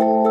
you